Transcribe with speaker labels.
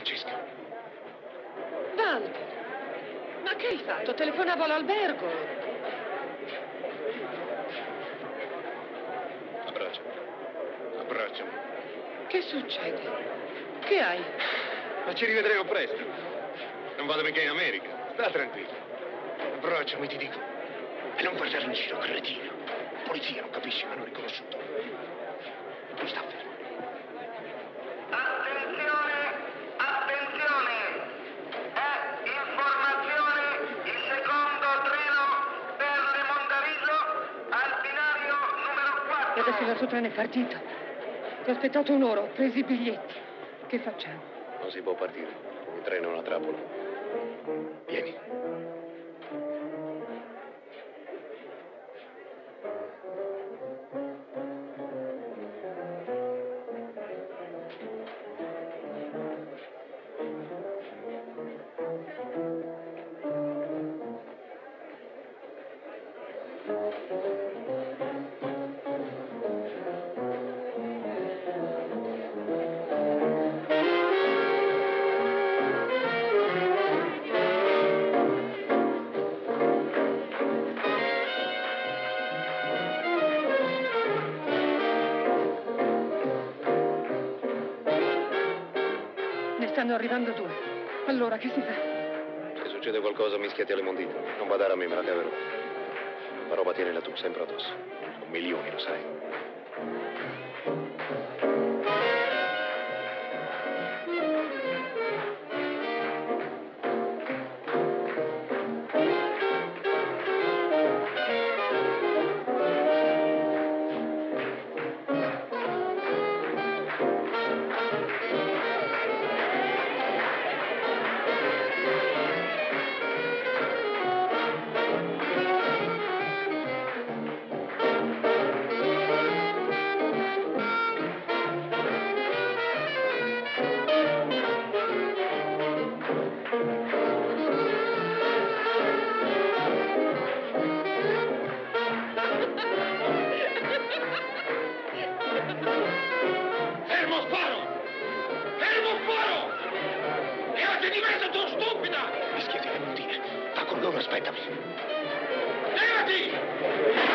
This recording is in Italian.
Speaker 1: Francesca.
Speaker 2: Walter, ma che hai fatto? Telefonavo all'albergo.
Speaker 1: Abbracciami. Abbracciami.
Speaker 2: Che succede? Che hai?
Speaker 1: Ma ci rivedremo presto. Non vado mica in America. Sta tranquillo. Abbracciami, ti dico. E non guardare in giro, cretino. Polizia, non capisci, mi hanno riconosciuto.
Speaker 2: Adesso il nostro treno è partito. Ti ho aspettato un'ora, ho preso i biglietti. Che facciamo?
Speaker 1: Non si può partire. Il treno è una trappola. Vieni.
Speaker 2: Ne stanno arrivando due. Allora, che si fa?
Speaker 1: Se succede qualcosa, mischiati alle mondine. Non badare a me, me la caverò. La roba tienila tu, sempre addosso. Sono milioni, lo sai. Alzati di mezzo, tu stupida! Mi schiaffia inutile. Va con loro, aspettami. Levati!